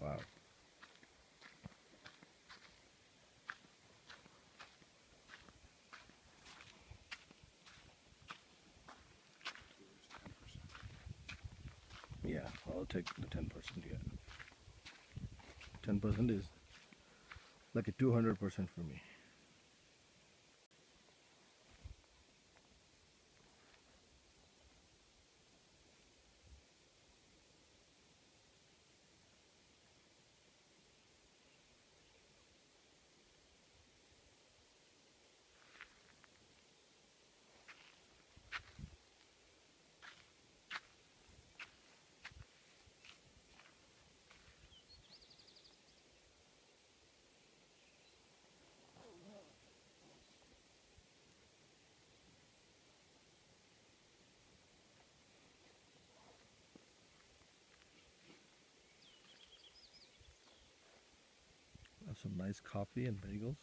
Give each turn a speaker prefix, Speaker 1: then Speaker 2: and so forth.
Speaker 1: Wow. Yeah, I'll take the 10%. Yeah. 10% is like a 200% for me. Some nice coffee and bagels.